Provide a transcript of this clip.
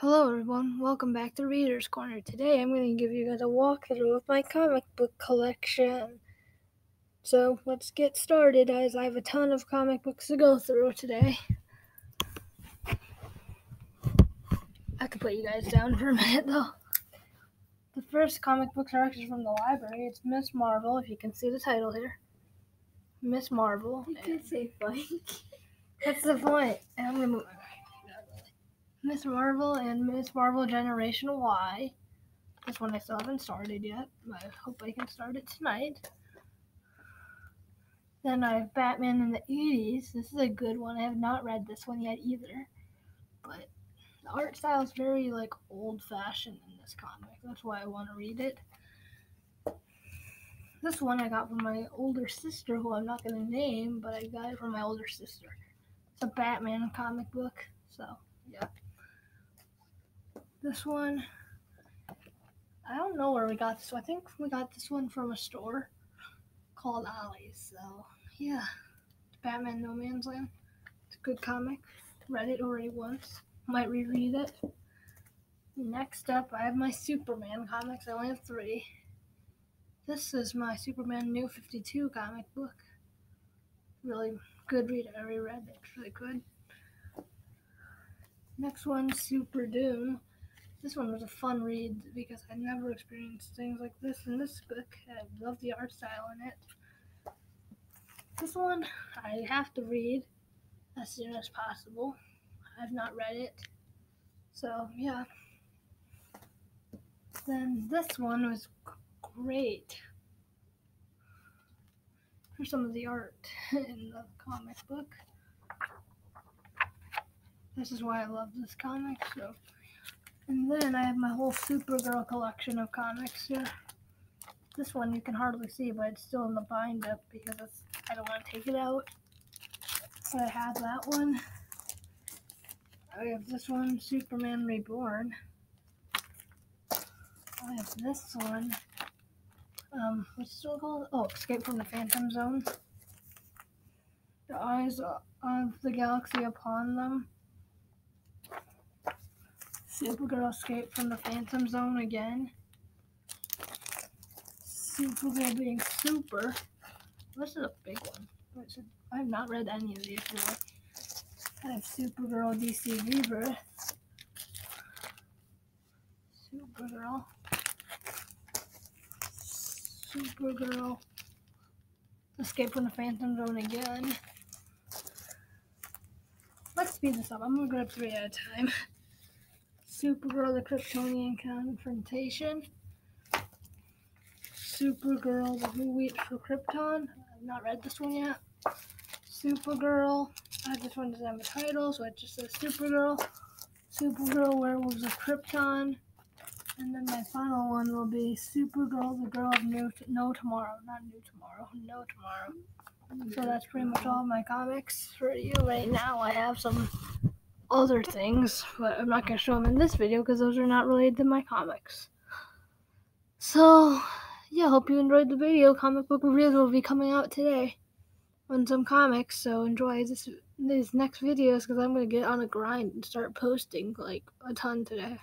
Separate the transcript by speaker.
Speaker 1: Hello, everyone. Welcome back to Reader's Corner. Today, I'm going to give you guys a walkthrough of my comic book collection. So, let's get started, as I have a ton of comic books to go through today. I could put you guys down for a minute, though. The first comic books are actually from the library. It's Miss Marvel, if you can see the title here. Miss Marvel.
Speaker 2: You could say blank.
Speaker 1: That's the point. And I'm going to move Miss Marvel and Miss Marvel Generation Why. This one I still haven't started yet. I hope I can start it tonight. Then I have Batman in the 80s. This is a good one. I have not read this one yet either. But the art style is very like old fashioned in this comic. That's why I want to read it. This one I got from my older sister, who I'm not going to name, but I got it from my older sister. It's a Batman comic book. So, yeah. This one, I don't know where we got this. One. I think we got this one from a store called Ollie's. So yeah, Batman No Man's Land. It's a good comic. Read it already once. Might reread it. Next up, I have my Superman comics. I only have three. This is my Superman New 52 comic book. Really good read. I reread it. It's really good. Next one, Super Doom. This one was a fun read because I never experienced things like this in this book. I love the art style in it. This one I have to read as soon as possible. I've not read it. So, yeah. Then this one was great. Here's some of the art in the comic book. This is why I love this comic. So, and then I have my whole Supergirl collection of comics here. This one you can hardly see, but it's still in the bind up because I don't want to take it out. So I have that one. I have this one, Superman Reborn. I have this one. Um, what's still called? Oh, Escape from the Phantom Zone. The eyes of the galaxy upon them. Supergirl escaped from the Phantom Zone again. Supergirl being super. This is a big one. I have not read any of these before. I have Supergirl DC Rebirth. Supergirl. Supergirl. Escape from the Phantom Zone again. Let's speed this up. I'm gonna grab three at a time. Supergirl the Kryptonian Confrontation. Supergirl the Who Waits for Krypton. I've not read this one yet. Supergirl. I just one doesn't have a title, so it just says Supergirl. Supergirl Werewolves of Krypton. And then my final one will be Supergirl, the Girl of New T- No Tomorrow. Not New Tomorrow, No Tomorrow. So that's pretty much all my comics for you right now. I have some other things, but I'm not going to show them in this video because those are not related to my comics. So, yeah, hope you enjoyed the video. Comic book reviews will be coming out today on some comics, so enjoy this these next videos because I'm going to get on a grind and start posting like a ton today.